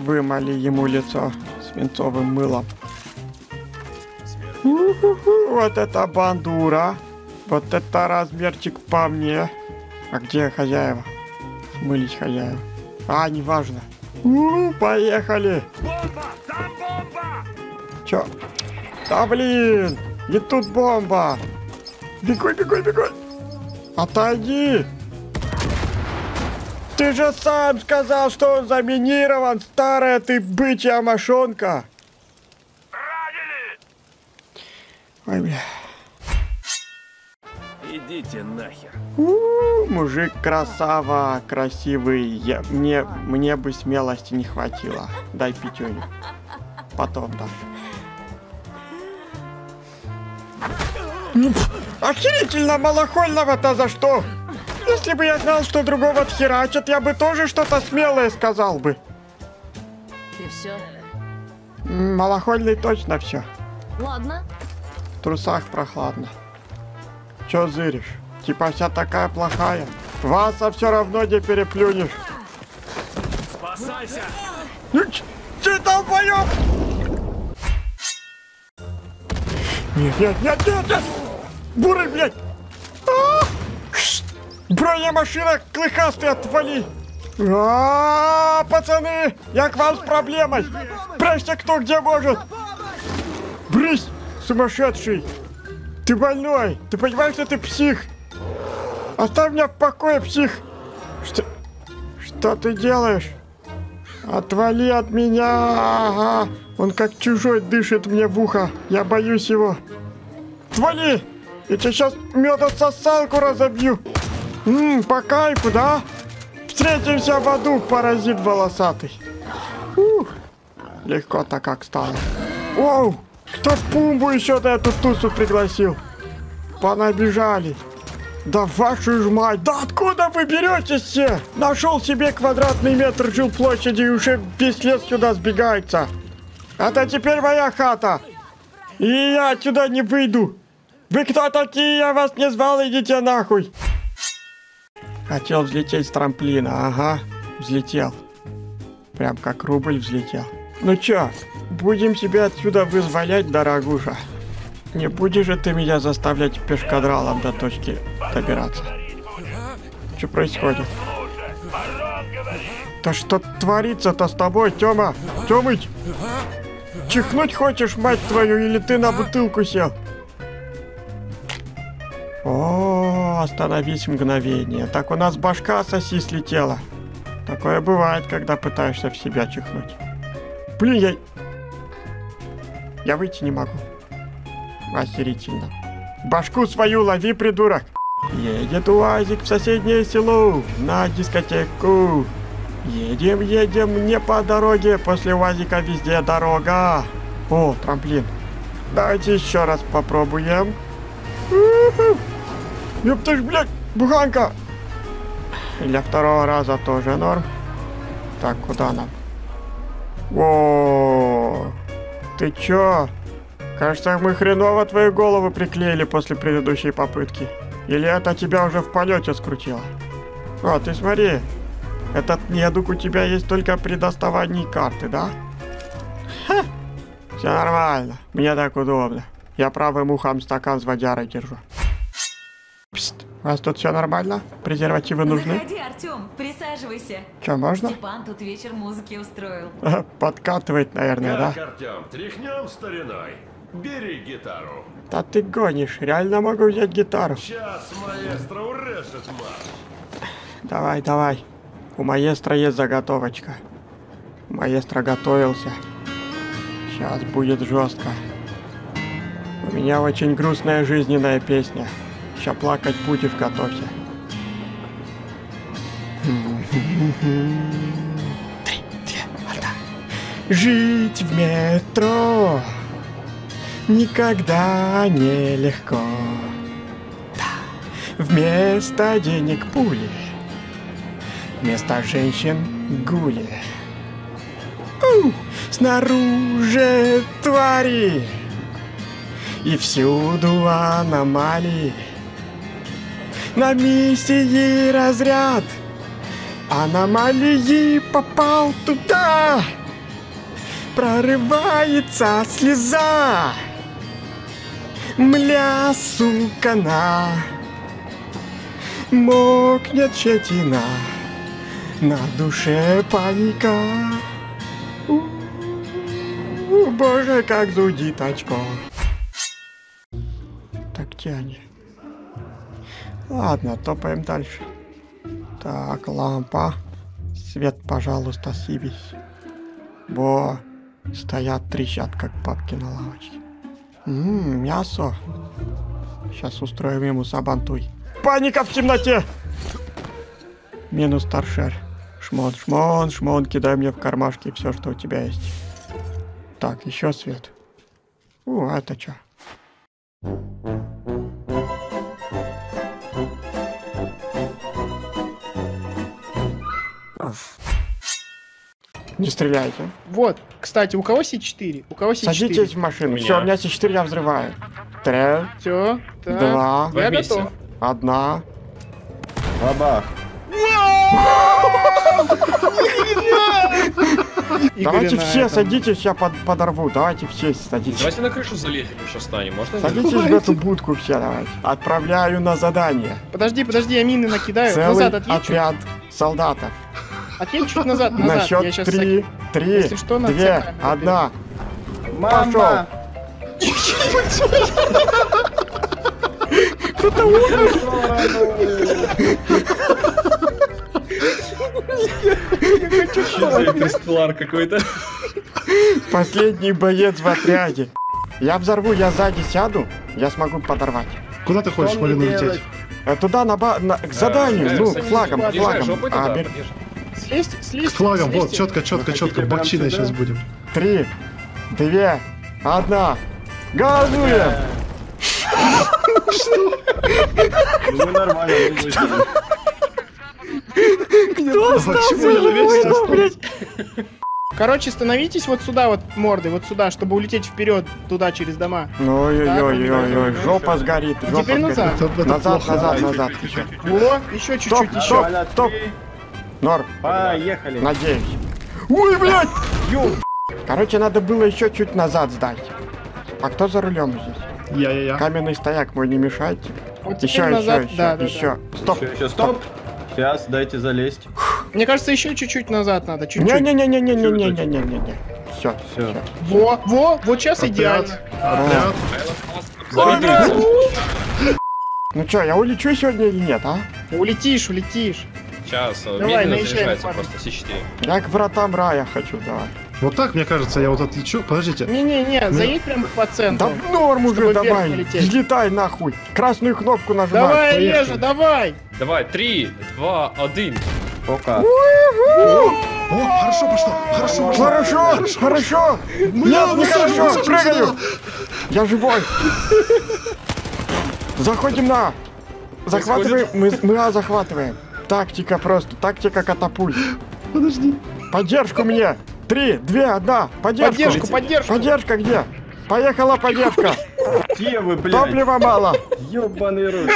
вымоли ему лицо свинцовым мылом. Вот это бандура. Вот это размерчик по мне. А где хозяева? Смылись хозяева. А, неважно. У, поехали. Чё? Да блин! И тут бомба! Бегой, бегой, бегой! Отойди! Ты же сам сказал, что он заминирован, старая ты бычья мошонка! Ой, бля. Идите нахер. У, мужик красава, красивый. Я, мне, мне бы смелости не хватило. Дай пятюню. Потом дам. Ну, Охерительно малохольного-то за что? Если бы я знал, что другого отхерачат, я бы тоже что-то смелое сказал бы. Ты все? Малохольный точно все. Ладно. В трусах прохладно. Чё зыришь? Типа вся такая плохая. Васа все равно не переплюнешь. Спасайся! Ну, ч- ты долбоёб! Нет, нет, нет, нет, нет! Бурый, блядь! А! Бронемашина клыкастый отвали! А, пацаны, я к вам с проблемой! Прячься кто где может! Брысь, сумасшедший! Ты больной! Ты понимаешь, что ты псих? Оставь меня в покое, псих! Что... Что ты делаешь? Отвали от меня! Ага. Он как чужой дышит мне в ухо. Я боюсь его. Отвали! Я тебе сейчас медососалку разобью. Ммм, по кайфу, да? Встретимся в аду, паразит волосатый. Ух, легко-то как стало. Оу, кто Пумбу еще на эту тусу пригласил? Понабежали. Да вашу ж мать, да откуда вы беретесь все? Нашел себе квадратный метр жилплощади и уже весь лес сюда сбегается. Это теперь моя хата. И я отсюда не выйду. Вы кто такие? Я вас не звал, идите нахуй. Хотел взлететь с трамплина, ага, взлетел. Прям как рубль взлетел. Ну чё, будем тебя отсюда вызволять, дорогуша? Не будешь же ты меня заставлять пешкадралом до точки добираться? Что происходит? Да что творится-то с тобой, Тёма? Тёмыч! Чихнуть хочешь, мать твою, или ты на бутылку сел? О, остановись мгновение. Так у нас башка соси слетела. Такое бывает, когда пытаешься в себя чихнуть. Блин, я... Я выйти не могу. Охерительно. Башку свою лови, придурок. Едет УАЗик в соседнее село на дискотеку. Едем, едем не по дороге, после УАЗика везде дорога. О, трамплин. Давайте еще раз попробуем. Уху. Ёп ты ж, блядь, буханка. Для второго раза тоже норм. Так, куда нам? О, ты чё? Кажется, мы хреново твою голову приклеили после предыдущей попытки. Или это тебя уже в полете скрутило? О, ты смотри. Этот недуг у тебя есть только при доставании карты, да? Ха! Все нормально. Мне так удобно. Я правым ухом стакан с водярой держу. Пст, у вас тут все нормально? Презервативы нужны? Заходи, Артем, присаживайся. Че, можно? Степан тут вечер музыки устроил. Подкатывает, наверное, да? Как, Артем, тряхнем стариной? Бери гитару. Да ты гонишь, реально могу взять гитару. Сейчас маэстро урежет марш. Давай, давай. У маэстро есть заготовочка. Маэстро готовился. Сейчас будет жестко. У меня очень грустная жизненная песня. Сейчас плакать будешь, готовься. Три, две, одна. Жить в метро никогда не легко. Да, вместо денег пули, вместо женщин гули. У, снаружи твари, и всюду аномалии. На миссии разряд аномалии попал туда, прорывается слеза. Мля, сука, на, мокнет щетина, на душе паника. У, Боже, как зудит очко. Так, они? Ладно, топаем дальше. Так, лампа. Свет, пожалуйста, сивись. Бо стоят, трещат, как папки на лавочке. Ммм, мясо. Сейчас устроим ему сабантуй. Паника в темноте! Минус торшер. Шмон, шмон, шмон, кидай мне в кармашки все, что у тебя есть. Так, еще свет. А это что? Не стреляйте. Вот, кстати, у кого С4? У кого С4? Садитесь в машину. Все, у меня С4 я взрываю. Три, Все, два, Я готов. одна. Бабах. Давайте все садитесь, я под, подорву. Давайте все садитесь. Давайте на крышу залезем еще станем, можно? Садитесь в эту будку все, давайте. Отправляю на задание. Подожди, подожди, я мины накидаю. Целый отряд солдатов. Отъедь чуть назад, назад. На счет три, три, Если что, на две, одна. Мама! Интерстеллар какой-то. Последний боец в отряде. Я взорву, я сзади сяду, я смогу подорвать. Куда ты хочешь, Марина, лететь? Э, Туда на, ба- на- к заданию, э, ну, Подъезжай, флагом. жопой А, слезть, слезть. К флагам, слезьте. вот, четко, четко, четко. Бокчиной сейчас будем. Три, две, одна. Газуем! Что? Ну нормально, Кто а остался? блядь? Короче, становитесь вот сюда вот морды, вот сюда, чтобы улететь вперед, туда через дома. Ой, ой, ой, ой, жопа сгорит, а жопа Теперь назад. Назад, назад, назад. О, еще чуть-чуть, еще. Стоп, стоп. Норм, Поехали. надеюсь. Ой, блядь! Короче, надо было еще чуть назад сдать. А кто за рулем здесь? Я-я-я. Каменный стояк мой не мешает тебе? Вот Еще, еще, назад, еще, да, да, еще. Стоп. Еще, еще, стоп. Сейчас, дайте залезть. да. Мне кажется, еще чуть-чуть назад надо, чуть-чуть. Не-не-не-не-не-не-не-не-не. Все, Все. Во, во, вот сейчас идеально. Отряд. Отряд. Ну что, я улечу сегодня или нет, а? Улетишь, улетишь. Сейчас, Давай, медленно заряжается просто С4. Я к вратам рая хочу, давай. Вот так, мне кажется, я вот отлечу. Подождите. Не-не-не, заедь прям по Да центру. в норм уже, Чтобы вверх давай. полететь. Взлетай нахуй. Красную кнопку нажимай. Давай, поехали. Олежа, давай! Давай, три, два, один. Пока. О, хорошо пошло. Хорошо пошло. Хорошо, хорошо. Нет, сажу, прыгаю. Я живой. Заходим на. Захватываем, мы, мы А захватываем. Тактика просто, тактика катапульт. Подожди. Поддержку мне. Три, две, одна. Поддержку. Поддержку, поддержку. Поддержка где? Поехала поддержка. Где вы, блядь? Топлива мало. Ёбаный рот.